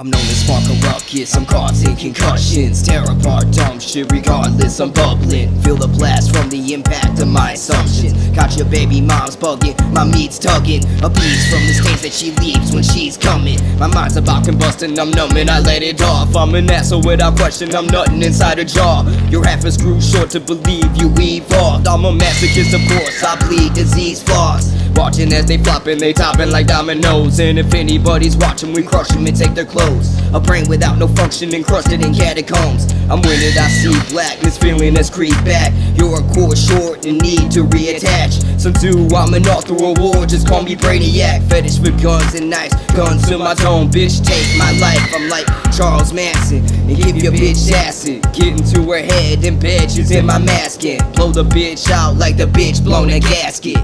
I'm known to spark a ruckus, I'm causing concussions Tear apart dumb shit regardless, I'm bubbling. Feel the blast from the impact of my assumptions. Got your baby mom's bugging, my meat's tugging. A piece from the stains that she leaves when she's coming. My mind's about combusting, I'm numbing, I let it off. I'm an asshole without question, I'm nutting inside a jaw. Your half is screw short to believe you evolved. I'm a masochist of course, I bleed disease flaws Watching as they flopping, they topping like dominoes. And if anybody's watching, we crush them and take their clothes. A brain without no function encrusted in catacombs. I'm winning, I see blackness feeling that's creep back. You're a core short and need to reattach. Some two, I'm an author of war, just call me Brainiac. Fetish for guns and knives, guns to my tone. Bitch, take my life, I'm like Charles Manson. And give your bitch acid. Get into her head and bed, she's in my mask and Blow the bitch out like the bitch blown a gasket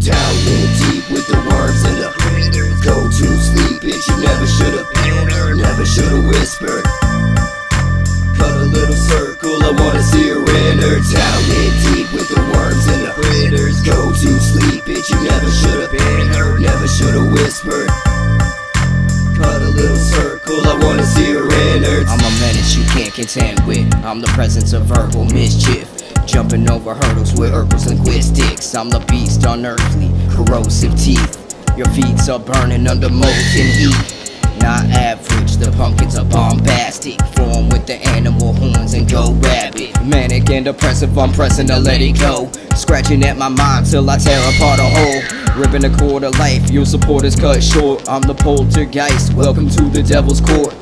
Down in deep with the worms and the. Go to sleep, bitch, you never should've Never should've whispered. Cut a little circle, I wanna see her enter. Down in deep with the worms and the critters Go to sleep, bitch, you never should've Never should've whispered. Cut a little circle, I wanna see her enter. I'm a menace you can't contend with. I'm the presence of verbal mischief Jumping over hurdles with herbals linguistics I'm the beast unearthly, corrosive teeth your feet are burning under molten heat. Not average, the pumpkins are bombastic. Form with the animal horns and go rabbit. Manic and depressive, I'm pressing to let it go. Scratching at my mind till I tear apart a hole. Ripping a cord of life, your support is cut short. I'm the poltergeist, welcome to the devil's court.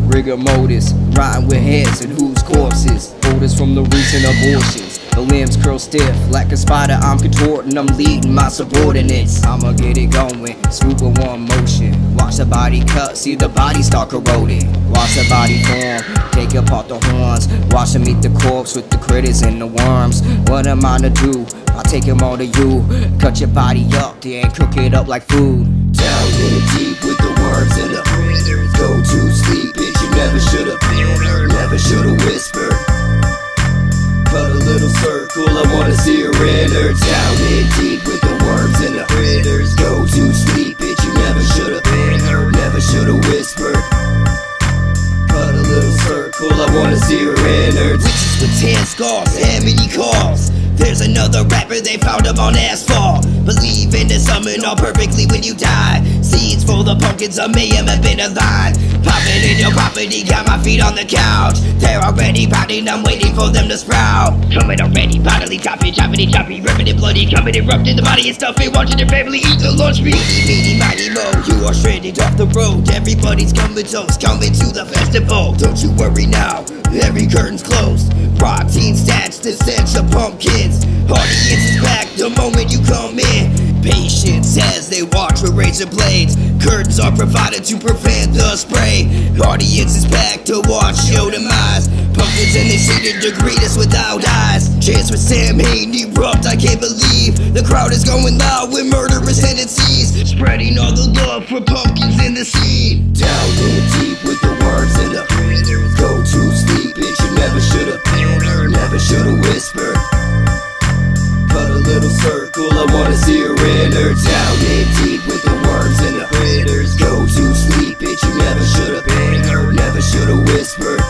Rigor mortis, riding with heads and whose corpses. From the recent abortions. The limbs curl stiff like a spider. I'm contorting, I'm leading my subordinates. I'ma get it going, swoop with one motion. Watch the body cut, see the body start corroding. Watch the body form, take apart the horns. Watch them eat the corpse with the critters and the worms. What am I to do? I'll take them all to you. Cut your body up, then cook it up like food. Down in the deep with the worms and the Go to sleep, bitch, you never should've Never should've whispered little circle, I wanna see her enter Down in deep with the worms and the critters. Go to sleep, bitch, you never should've Never should've whispered. Cut a little circle, I wanna see her enter Witches with ten scars, how many calls? There's another rapper, they found him on asphalt. Believe in the summon all perfectly when you die. Seeds for the pumpkins of mayhem have been aligned Popping in your property, got my feet on the couch. They're already pounding, I'm waiting for them to sprout. Coming already, bodily chopping, chopping and Ripping and bloody, coming erupting the body and stuffing Watching your family eat the lunch meat. Meaty, mighty mo, you are stranded off the road. Everybody's coming toast, coming to the festival. Don't you worry now, every curtain's closed Protein stats, the stench of pumpkins. Audience is back the moment you come in. Patience as they watch with razor blades. Curtains are provided to prevent the spray. Audience is back to watch your demise. Pumpkins and they seated to greet us without eyes. Chance for Samhain erupt, I can't believe. The crowd is going loud with murderous tendencies. Spreading all the love for pumpkins in the scene. Down in deep with I wanna see her enter Down in deep with the worms and the critters Go to sleep, bitch, you never should've Never should've whispered.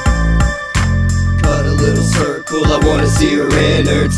Cut a little circle, I wanna see her enter